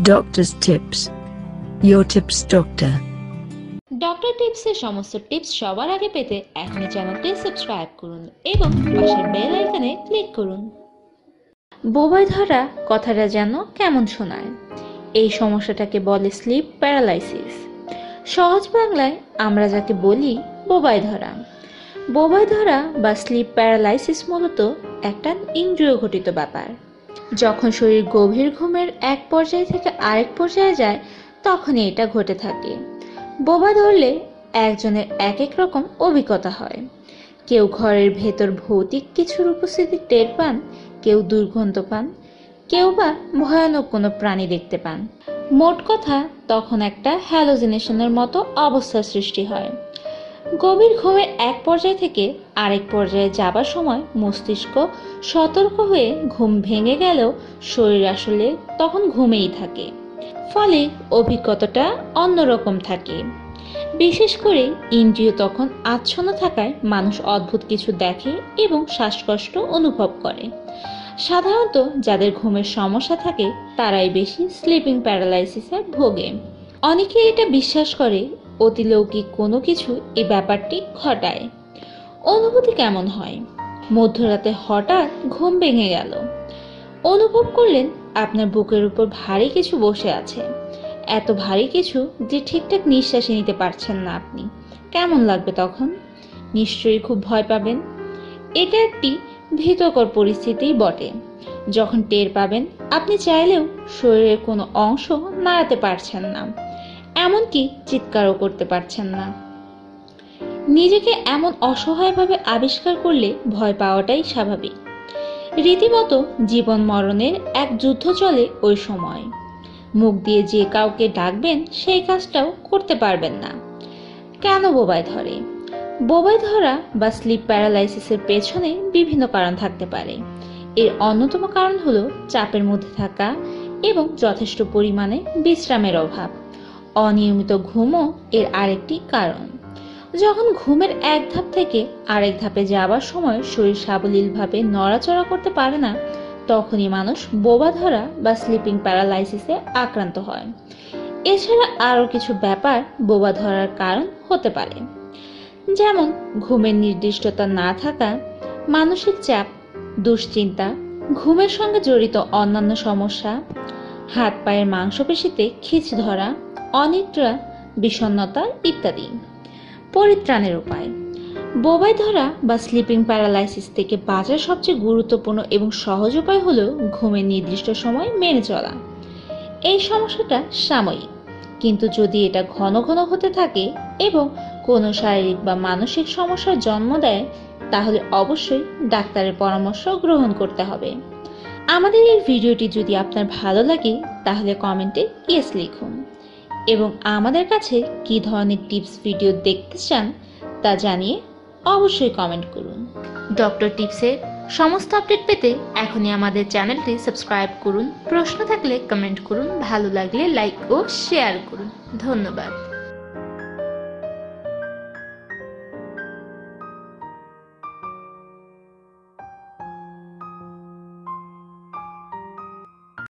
Doctor's Tips. Your tips, doctor. Doctor টিপসের সমস্ত tips সবার আগে পেতে এখনই চ্যানেলটি সাবস্ক্রাইব করুন এবং পাশের বেল আইকনে ক্লিক করুন। বোবায় ধরা কথাটা যেন কেমন শোনায়। এই সমস্যাটাকে বলে স্লিপ প্যারালাইসিস সহজ বাংলায় আমরা যাকে বলি বোবায় ধরা। বোবায় ধরা বা স্লিপ প্যারালাইসিস মূলত একটা ইন্দ্রিয় ঘটিত ব্যাপার। যখন শরীর গভীর ঘুমের এক পর্যায় থেকে আরেক পর্যায়ে যায়, তখনই এটা ঘটে থাকে। বোবা ধরলে একজনের এক এক রকম অভিজ্ঞতা হয়। কেউ ঘরের ভেতর ভৌতিক কিছুর উপস্থিতি টের পান, কেউ দুর্গন্ধ পান, কেউ বা ভয়ানক কোনো প্রাণী দেখতে পান। মোট কথা, তখন একটা হ্যালোজিনেশনের মতো অবস্থার সৃষ্টি হয়। গভীর ঘুমের এক পর্যায় থেকে আরেক পর্যায়ে যাবার সময় মস্তিষ্ক সতর্ক হয়ে ঘুম ভেঙে গেলেও শরীর আসলে তখন ঘুমেই থাকে। ফলে অভিজ্ঞতাটা অন্যরকম থাকে। বিশেষ করে ইন্দ্রিয় তখন আচ্ছন্ন থাকায় মানুষ অদ্ভুত কিছু দেখে এবং শ্বাসকষ্ট অনুভব করে। সাধারণত যাদের ঘুমের সমস্যা থাকে তারাই বেশি স্লিপিং প্যারালাইসিসে ভোগে। অনেকে এটা বিশ্বাস করে অতিলৌকিক কোনো কিছু এই ব্যাপারটি ঘটায়। অনুভূতি কেমন হয়? মধ্যরাতে হঠাৎ ঘুম ভেঙে গেল। অনুভব করলেন আপনার বুকের উপর ভারী কিছু বসে আছে। এত ভারী কিছু যে ঠিকঠাক নিঃশ্বাসে নিতে পারছেন না আপনি। কেমন লাগবে তখন? নিশ্চয়ই খুব ভয় পাবেন। এটা একটি ভীতকর পরিস্থিতি বটে। যখন টের পাবেন, আপনি চাইলেও শরীরের কোনো অংশ নাড়াতে পারছেন না। এমনকি চিৎকারও করতে পারছেন না। নিজেকে এমন অসহায়ভাবে আবিষ্কার করলে ভয় পাওয়াটাই স্বাভাবিক। রীতিমতো জীবন মরণের এক যুদ্ধ চলে ওই সময়। মুখ দিয়ে যে কাউকে ডাকবেন, সেই কাজটাও করতে পারবেন না। কেন বোবায় ধরে? বোবায় ধরা বা স্লিপ প্যারালাইসিসের পেছনে বিভিন্ন কারণ থাকতে পারে। এর অন্যতম কারণ হলো চাপের মধ্যে থাকা এবং যথেষ্ট পরিমাণে বিশ্রামের অভাব। অনিয়মিত ঘুমও এর আরেকটি কারণ। যখন ঘুমের এক ধাপ থেকে আরেক ধাপে যাবার সময় শরীর সাবলীলভাবে নড়াচড়া করতে পারে না, তখনই মানুষ বোবা ধরা বা স্লিপিং প্যারালাইসিসে আক্রান্ত হয়। এছাড়া আরও কিছু ব্যাপার বোবা ধরার কারণ হতে পারে। যেমন, ঘুমের নির্দিষ্টতা না থাকা, মানসিক চাপ, দুশ্চিন্তা, ঘুমের সঙ্গে জড়িত অন্যান্য সমস্যা হাত পায়ের মাংসপেশিতে খিচ ধরা অনিদ্রা, বিষণ্ণতা ইত্যাদি। পরিত্রাণের উপায়। বোবাই ধরা বা স্লিপিং প্যারালাইসিস থেকে বাঁচার সবচেয়ে গুরুত্বপূর্ণ এবং সহজ উপায় হলো ঘুমের নির্দিষ্ট সময় মেনে চলা। এই সমস্যাটা সাময়িক, কিন্তু যদি এটা ঘন ঘন হতে থাকে এবং কোনো শারীরিক বা মানসিক সমস্যার জন্ম দেয়, তাহলে অবশ্যই ডাক্তারের পরামর্শ গ্রহণ করতে হবে। আমাদের এই ভিডিওটি যদি আপনার ভালো লাগে, তাহলে কমেন্টে ইয়েস লিখুন। এবং আমাদের কাছে কি ধরনের টিপস ভিডিও দেখতে চান তা জানিয়ে অবশ্যই কমেন্ট করুন। ডক্টর টিপসের সমস্ত আপডেট পেতে এখনই আমাদের চ্যানেলটি সাবস্ক্রাইব করুন। প্রশ্ন থাকলে কমেন্ট করুন। ভালো লাগলে লাইক ও শেয়ার করুন। ধন্যবাদ।